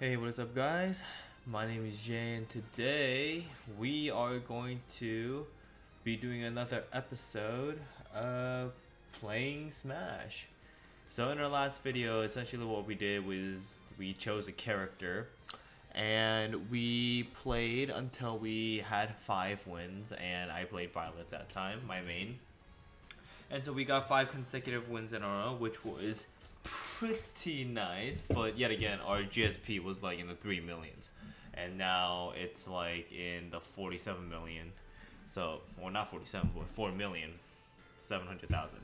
Hey, what is up, guys? My name is Jay, and today we are going to be doing another episode of playing Smash. So, in our last video, essentially what we did was we chose a character and we played until we had five wins, and I played Violet that time, my main. And so we got five consecutive wins in a row, which was pretty nice. But yet again, our GSP was like in the three millions, and now it's like in the forty-seven million. So, well, not forty-seven, but four million, seven hundred thousand.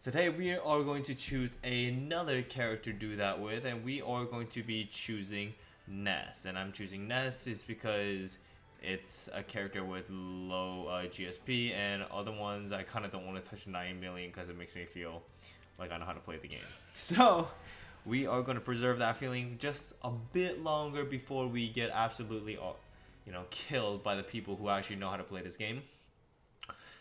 So today we are going to choose another character to do that with, and we are going to be choosing Ness. And I'm choosing Ness is because it's a character with low uh, GSP, and other ones I kind of don't want to touch 9 million because it makes me feel like I know how to play the game. So we are going to preserve that feeling just a bit longer before we get absolutely, you know, killed by the people who actually know how to play this game.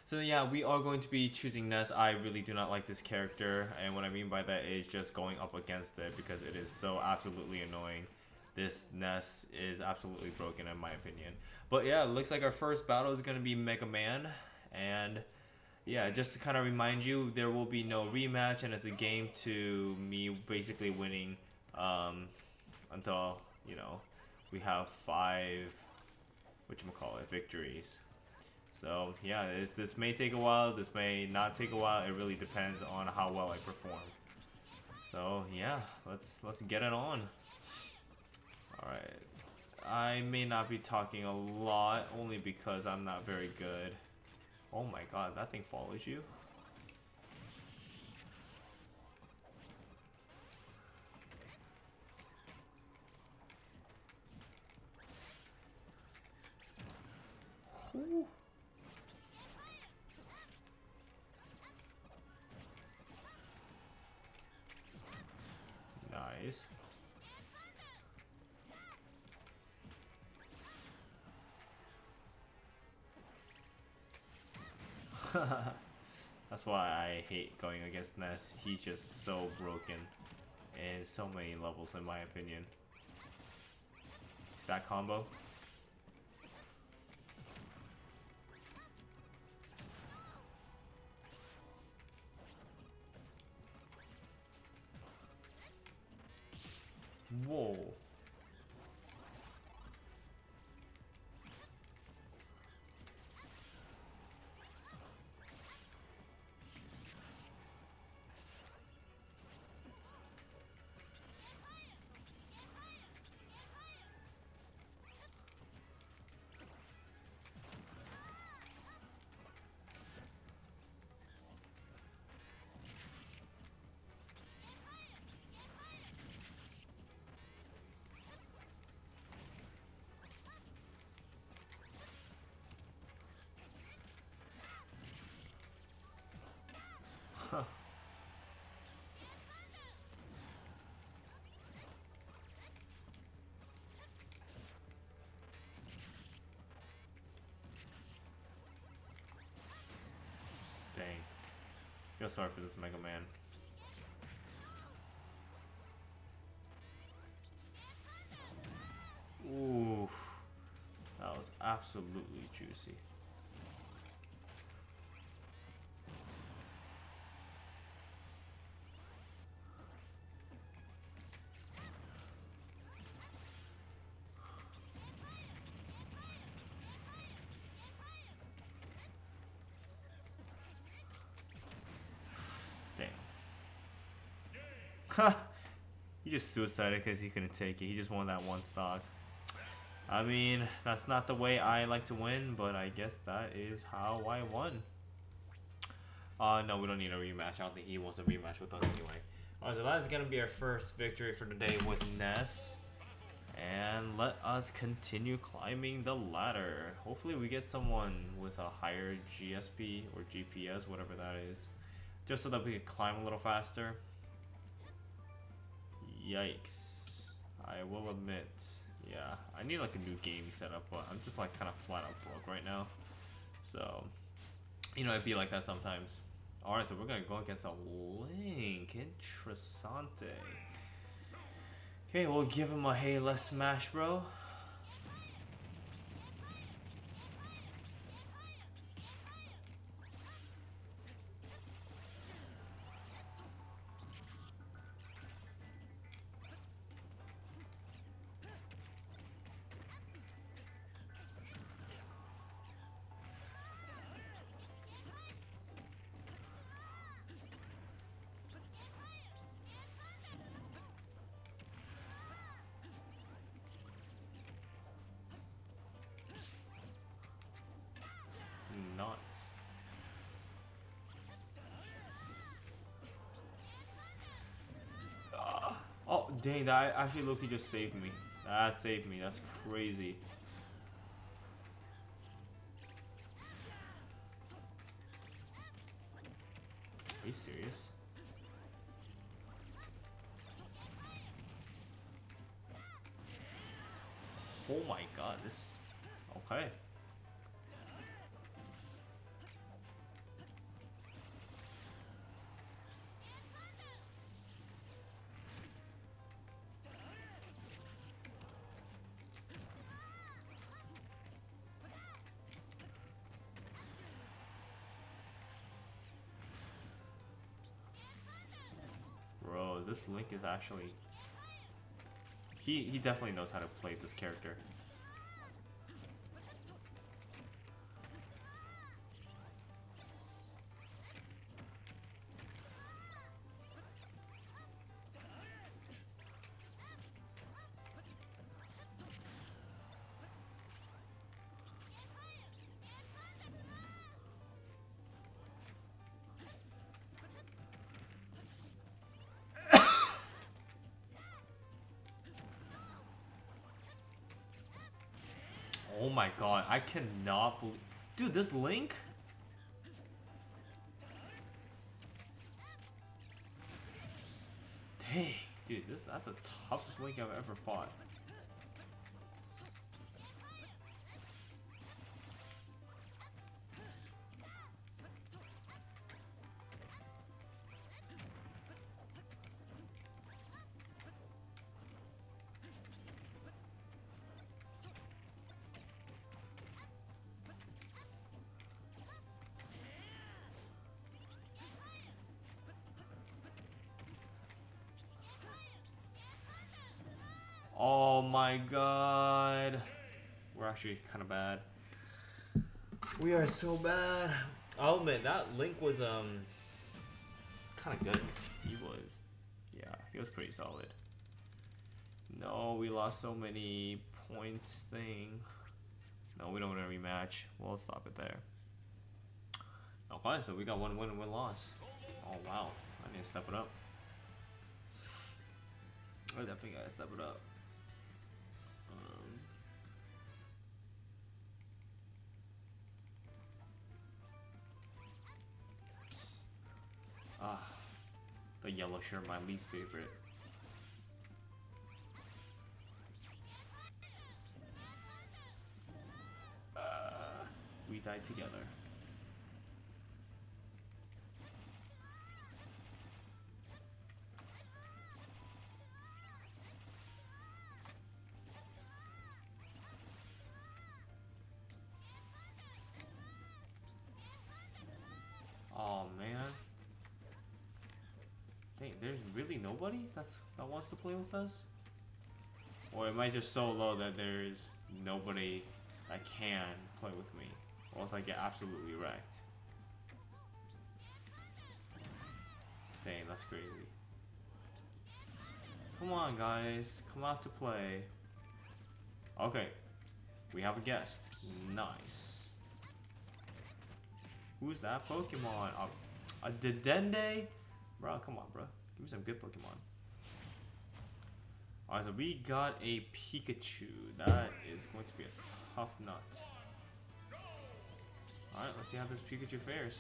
So yeah, we are going to be choosing Ness. I really do not like this character, and what I mean by that is just going up against it because it is so absolutely annoying. This Ness is absolutely broken in my opinion. But yeah, it looks like our first battle is going to be Mega Man, and yeah, just to kind of remind you, there will be no rematch, and it's a game to me basically winning um, until you know we have five, which call it, victories. So yeah, this this may take a while. This may not take a while. It really depends on how well I perform. So yeah, let's let's get it on. All right. I may not be talking a lot, only because I'm not very good. Oh my god, that thing follows you? Ooh. That's why I hate going against Ness. He's just so broken in so many levels in my opinion. Stack combo. Whoa. Dang. Feel sorry for this Mega Man. Ooh. That was absolutely juicy. Just suicided because he couldn't take it. He just won that one stock. I mean, that's not the way I like to win, but I guess that is how I won. Uh, no, we don't need a rematch. I don't think he wants a rematch with us anyway. Alright, so that's going to be our first victory for today with Ness. And let us continue climbing the ladder. Hopefully we get someone with a higher GSP or GPS, whatever that is. Just so that we can climb a little faster. Yikes. I will admit, yeah, I need like a new game setup, but I'm just like kind of flat out broke right now. So, you know, it'd be like that sometimes. Alright, so we're gonna go against a Link. Interessante. Okay, we'll give him a hey, let's smash, bro. Dang, that actually Loki just saved me. That saved me. That's crazy. Are you serious? Oh my god, this... Okay. Link is actually... He, he definitely knows how to play this character. Oh my god, I cannot believe... Dude, this Link? Dang, dude, this, that's the toughest Link I've ever fought. Oh my god. We're actually kind of bad. We are so bad. Oh man, that Link was um kind of good. He was, yeah, he was pretty solid. No, we lost so many points thing. No, we don't want to rematch. We'll stop it there. Okay, so we got one win and one loss. Oh wow, I need to step it up. I definitely gotta step it up. Um, ah, the yellow shirt, my least favorite. Uh, we died together. There's really nobody that's that wants to play with us? Or am I just so low that there is nobody that can play with me? Or else I get absolutely wrecked. Dang, that's crazy. Come on guys, come out to play. Okay, we have a guest. Nice. Who's that Pokemon? Oh, a, a Dedenne? Bro, come on, bro. Give me some good Pokemon. Alright, so we got a Pikachu. That is going to be a tough nut. Alright, let's see how this Pikachu fares.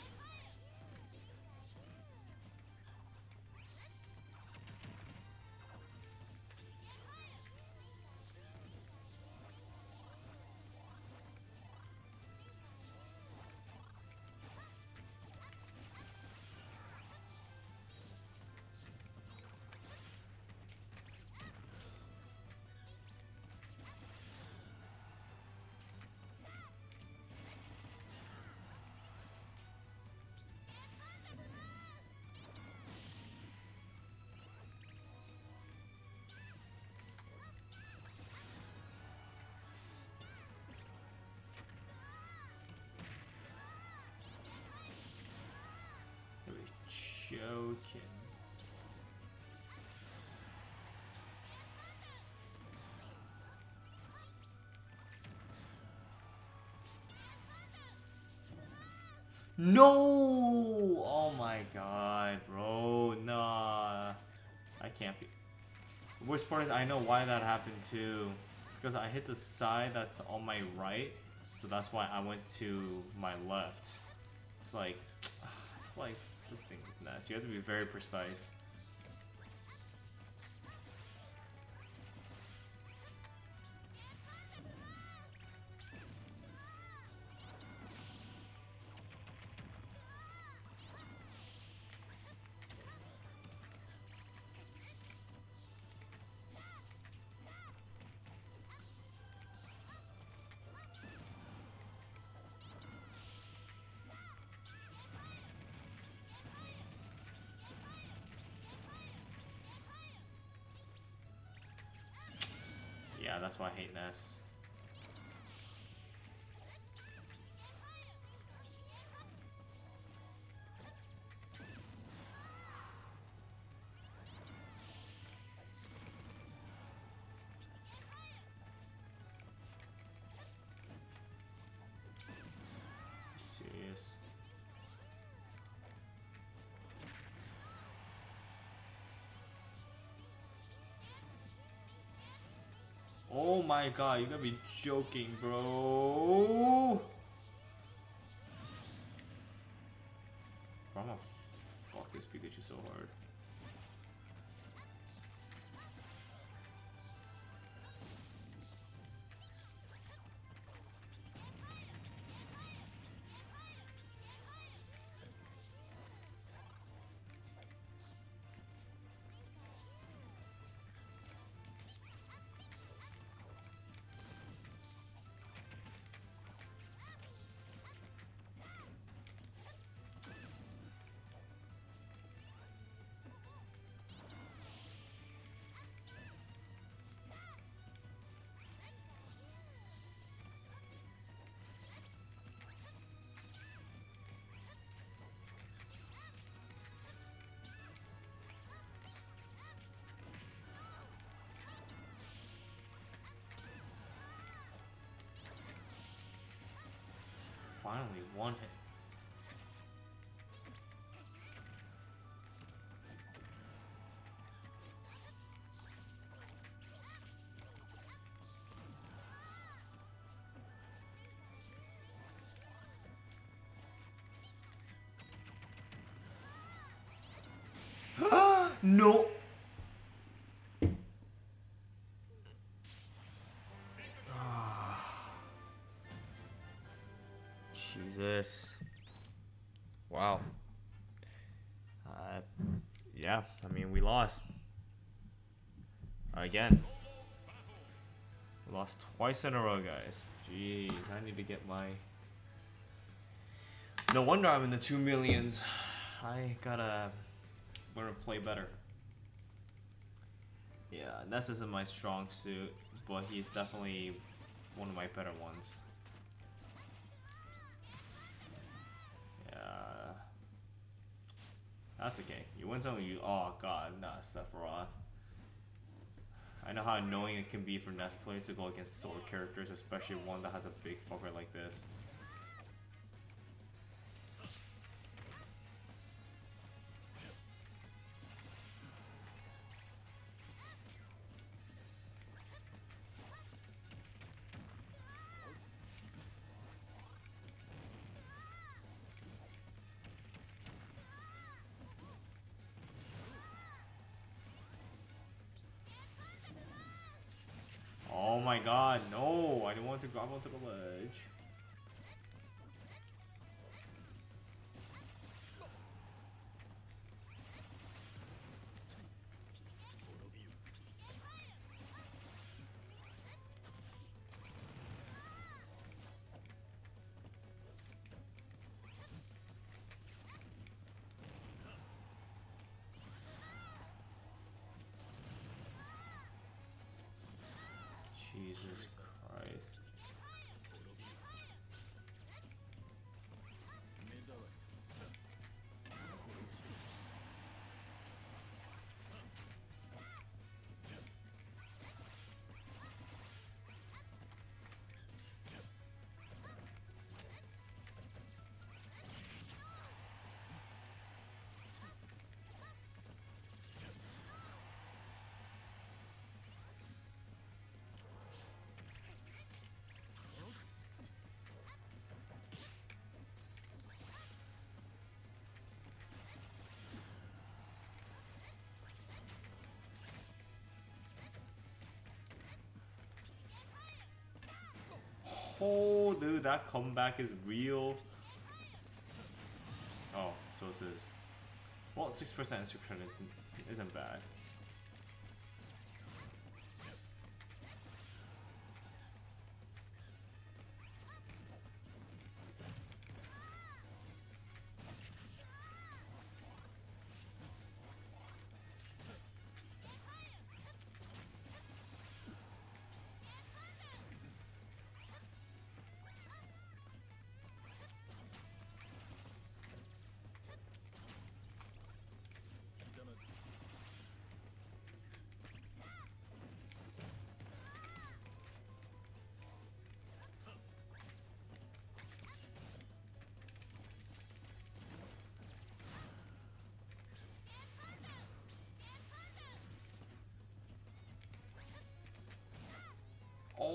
Broken. No! Oh my god, bro. Nah. I can't be. The worst part is I know why that happened too. It's because I hit the side that's on my right. So that's why I went to my left. It's like, it's like this thing is nuts. You have to be very precise. Yeah, that's why I hate Ness. My god, you gotta be joking, bro. Bro, I'm gonna fuck this Pikachu so hard. Finally, one hit. no. Lost. Again. Lost twice in a row, guys. Jeez, I need to get my... No wonder I'm in the two millions. I gotta learn to play better. Yeah, Ness isn't my strong suit, but he's definitely one of my better ones. That's okay. You win something you oh god, not Sephiroth. I know how annoying it can be for Ness players to go against sword characters, especially one that has a big fucker like this. My god, no! I don't want to grab onto the ledge. Oh, dude, that comeback is real. Oh, so this is. Well, 6% instant credit isn't, isn't bad.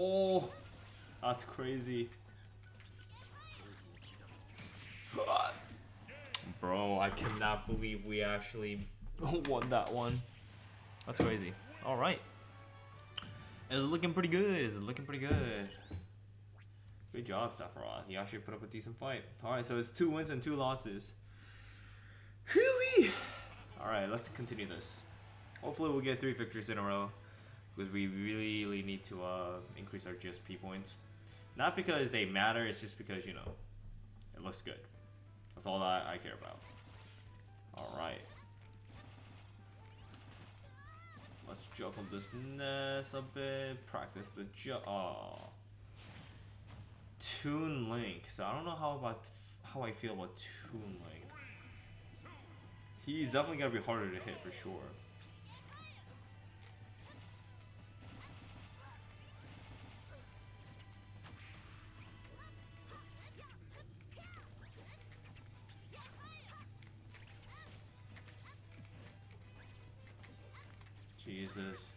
Oh, that's crazy. Bro, I cannot believe we actually won that one. That's crazy. All right. It's looking pretty good. It's looking pretty good. Good job, Sephiroth. He actually put up a decent fight. All right, so it's two wins and two losses. Hooey! All right, let's continue this. Hopefully, we'll get three victories in a row because we really need to uh, increase our GSP points. Not because they matter, it's just because, you know, it looks good. That's all that I care about. Alright. Let's jump on this Ness a bit, practice the jump. Oh. Toon Link. So I don't know how about how I feel about Toon Link. He's definitely gonna be harder to hit for sure. Jesus.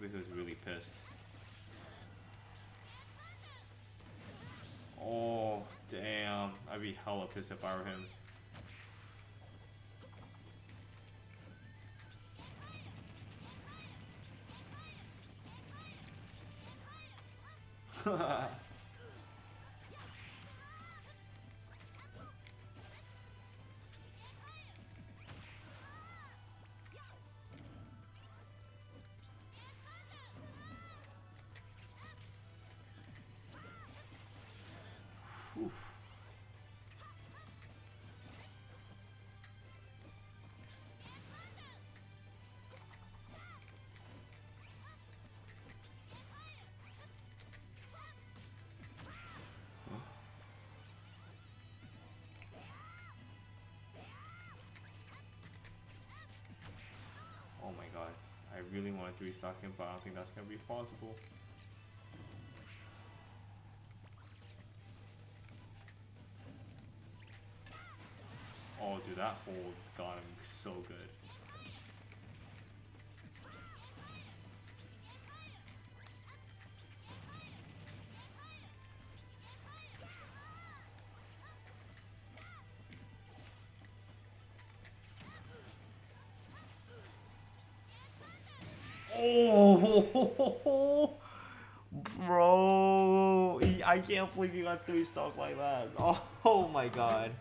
Maybe was really pissed. Oh, damn. I'd be hella pissed if I were him. Oh my god. I really want to 3-stock him, but I don't think that's going to be possible. Oh, dude, that hold got him so good. I can't believe you got three stock like that. Oh my god.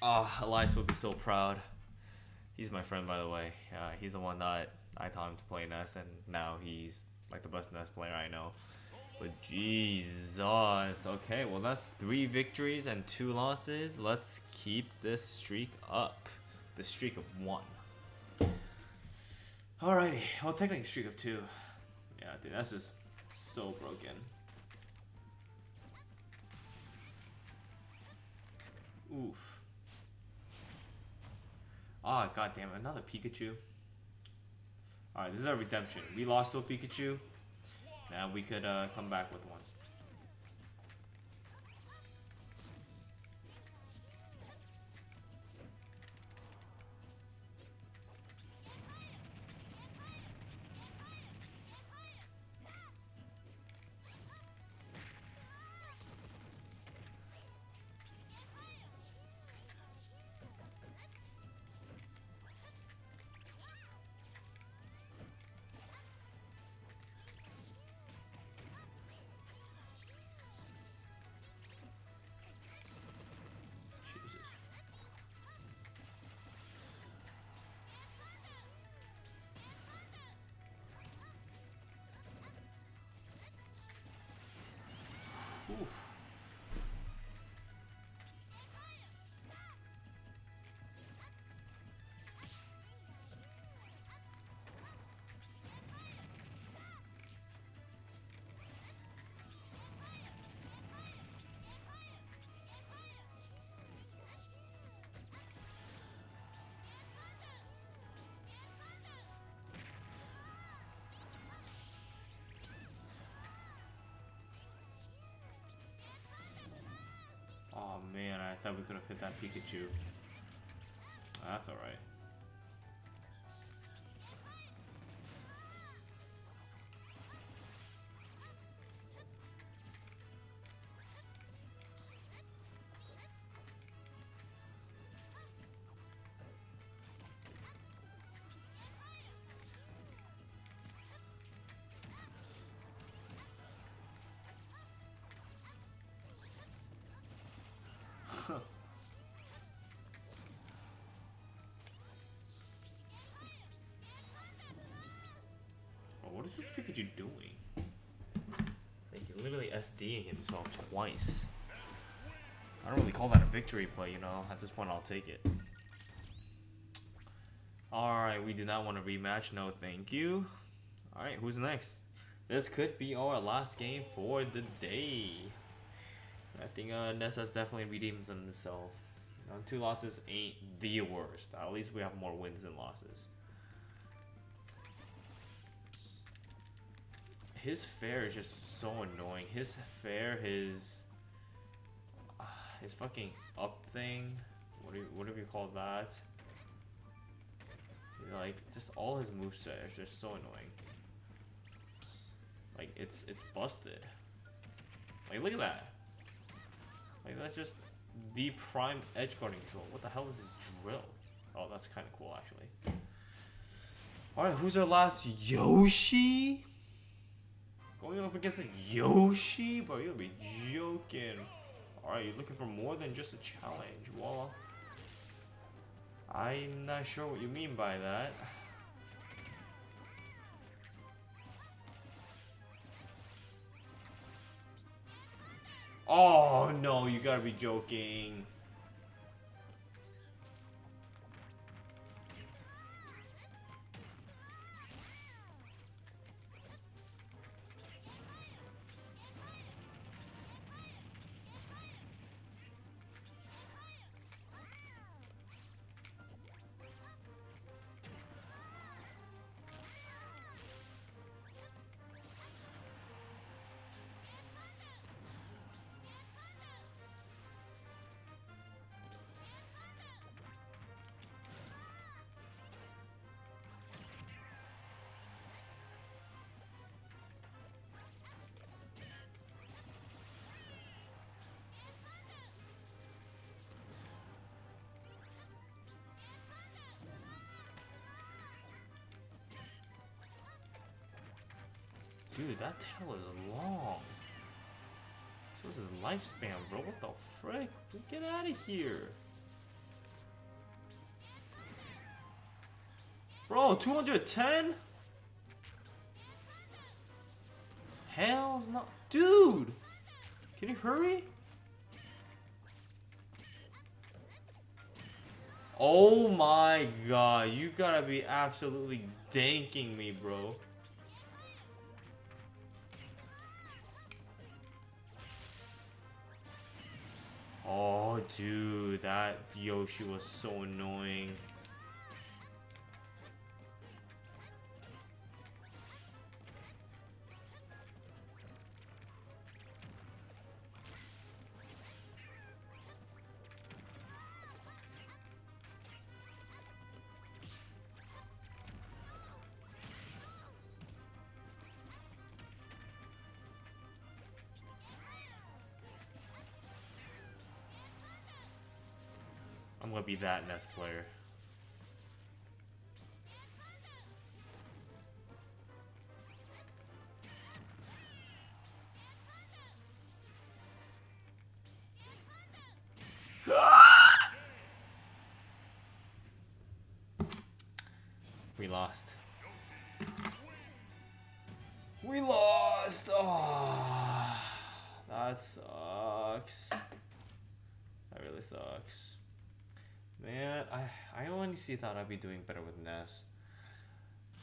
Oh, Elias would be so proud. He's my friend, by the way. Uh, he's the one that I taught him to play Ness, and now he's like the best Ness player I know. But Jesus. Okay, well, that's three victories and two losses. Let's keep this streak up. The streak of one. Alrighty. Well, technically, streak of two. Yeah, dude, that's just so broken. Oof. Ah, oh, god damn it, another Pikachu. Alright, this is our redemption. We lost to a Pikachu. Now we could uh, come back with one. Oof. Man, I thought we could have hit that Pikachu. That's alright. What is this Pikachu doing? Like, he literally SDing himself twice. I don't really call that a victory, but you know, at this point, I'll take it. Alright, we do not want a rematch. No, thank you. Alright, who's next? This could be our last game for the day. I think uh, Nessa's definitely redeems himself. You know, two losses ain't the worst. At least we have more wins than losses. His fair is just so annoying. His fair, his uh, his fucking up thing, what do you, whatever you call that. Like just all his moveset is just so annoying. Like it's it's busted. Like look at that. Like that's just the prime edge guarding tool. What the hell is this drill? Oh, that's kind of cool actually. All right, who's our last Yoshi? Going up against a Yoshi, bro, you'll be joking. All right, you're looking for more than just a challenge. Well, I'm not sure what you mean by that. Oh no, you gotta be joking. Dude, that tail is long. So this is lifespan, bro. What the frick? Get out of here. Bro, 210? Hell's not. Dude! Can you hurry? Oh my god, you gotta be absolutely danking me, bro. Oh, dude, that Yoshi was so annoying. Gonna be that Ness player. we lost. Thought I'd be doing better with Ness.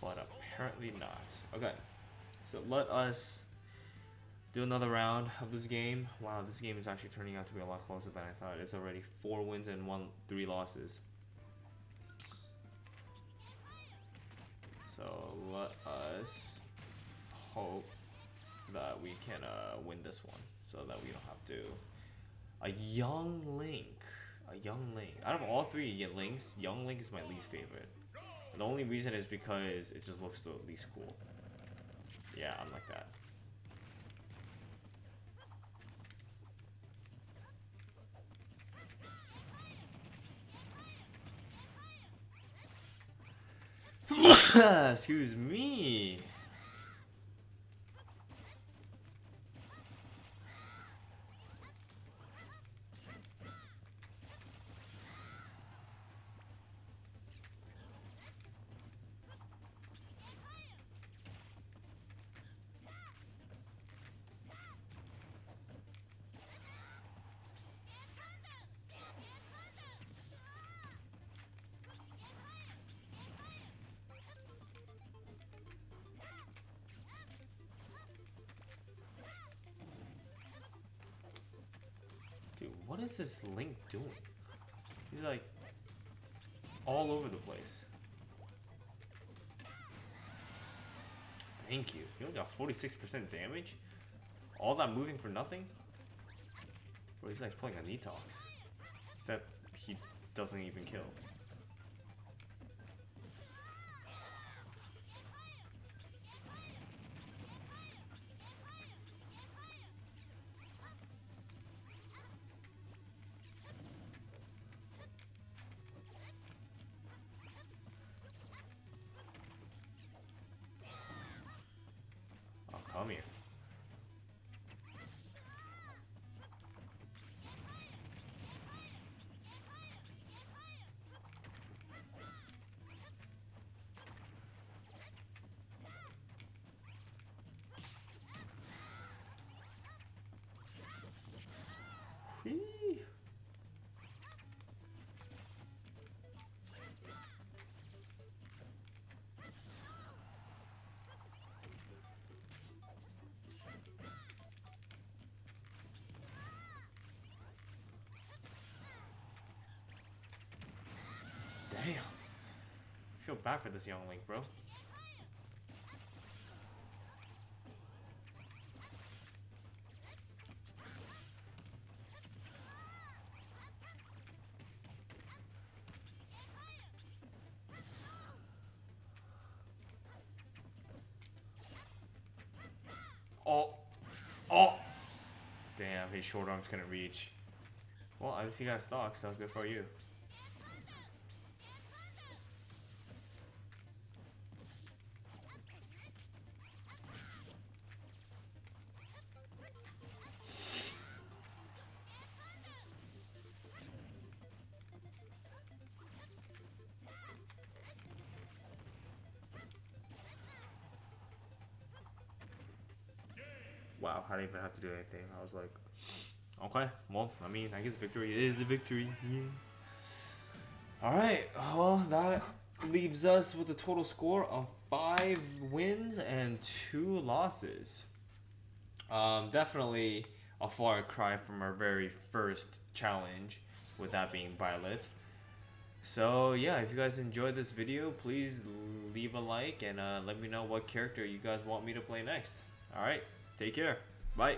But apparently not. Okay. So let us do another round of this game. Wow, this game is actually turning out to be a lot closer than I thought. It's already four wins and one three losses. So let us hope that we can uh, win this one so that we don't have to. A young Link. A young Link. Out of all three Links, young Link is my least favorite. The only reason is because it just looks the least cool. Yeah, I'm like that. Excuse me. What is this Link doing? He's like all over the place. Thank you. He only got 46% damage? All that moving for nothing? Bro, he's like playing a Nitox. Except he doesn't even kill. Feel bad for this young Link, bro. Oh. Oh. Damn, his short arm's gonna reach. Well, at least he got stock, so good for you. Have to do anything. I was like, okay, well, I mean, I guess victory is a victory. Yeah. All right, well, that leaves us with a total score of five wins and two losses. Um, definitely a far cry from our very first challenge, with that being Byleth. So yeah, if you guys enjoyed this video, please leave a like and uh, let me know what character you guys want me to play next. All right. Take care. Bye.